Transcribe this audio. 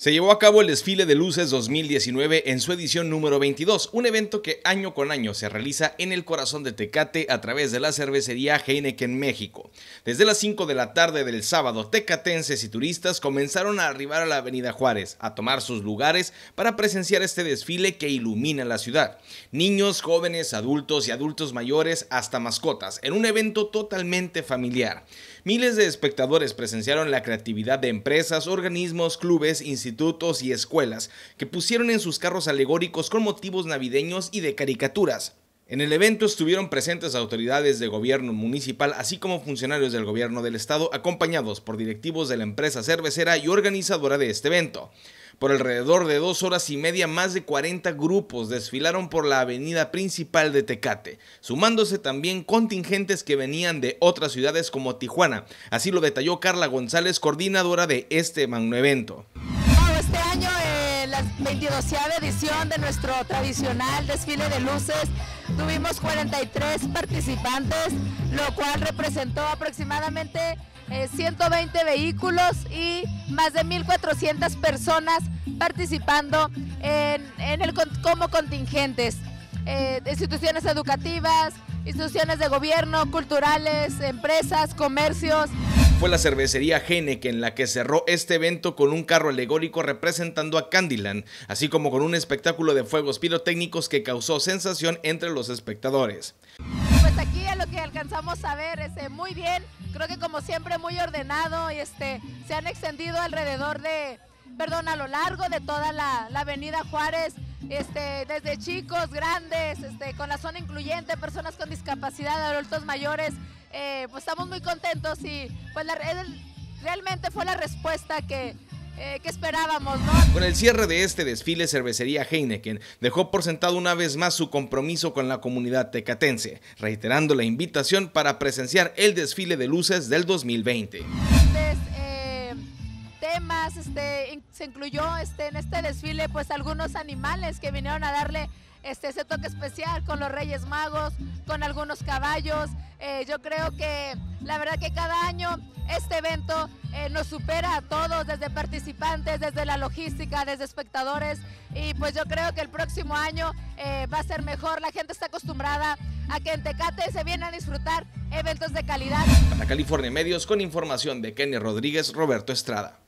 Se llevó a cabo el desfile de luces 2019 en su edición número 22, un evento que año con año se realiza en el corazón de Tecate a través de la cervecería Heineken México. Desde las 5 de la tarde del sábado, tecatenses y turistas comenzaron a arribar a la Avenida Juárez, a tomar sus lugares para presenciar este desfile que ilumina la ciudad. Niños, jóvenes, adultos y adultos mayores hasta mascotas, en un evento totalmente familiar. Miles de espectadores presenciaron la creatividad de empresas, organismos, clubes, institutos y escuelas que pusieron en sus carros alegóricos con motivos navideños y de caricaturas. En el evento estuvieron presentes autoridades de gobierno municipal, así como funcionarios del gobierno del estado, acompañados por directivos de la empresa cervecera y organizadora de este evento. Por alrededor de dos horas y media, más de 40 grupos desfilaron por la avenida principal de Tecate, sumándose también contingentes que venían de otras ciudades como Tijuana. Así lo detalló Carla González, coordinadora de este magno evento. Este año, en la 22 edición de nuestro tradicional desfile de luces, tuvimos 43 participantes, lo cual representó aproximadamente 120 eh, vehículos y más de 1.400 personas participando en, el, como contingentes. Eh, instituciones educativas, instituciones de gobierno, culturales, empresas, comercios. Fue la cervecería Heineken la que cerró este evento con un carro alegórico representando a Candyland, así como con un espectáculo de fuegos pirotécnicos que causó sensación entre los espectadores. Pues aquí a lo que alcanzamos a ver este, muy bien, creo que como siempre muy ordenado y este, se han extendido alrededor de, perdón, a lo largo de toda la, avenida Juárez, este, desde chicos, grandes, este, con la zona incluyente, personas con discapacidad, adultos mayores, eh, pues estamos muy contentos y pues realmente fue la respuesta que, eh, que esperábamos. ¿no? Con el cierre de este desfile, Cervecería Heineken dejó por sentado una vez más su compromiso con la comunidad tecatense, reiterando la invitación para presenciar el desfile de luces del 2020. Este, se incluyó este, en este desfile pues algunos animales que vinieron a darle este, ese toque especial con los Reyes Magos, con algunos caballos. Eh, yo creo que la verdad que cada año este evento eh, nos supera a todos, desde participantes, desde la logística, desde espectadores. Y pues yo creo que el próximo año eh, va a ser mejor. La gente está acostumbrada a que en Tecate se vienen a disfrutar eventos de calidad. Para California Medios, con información de Kenny Rodríguez, Roberto Estrada.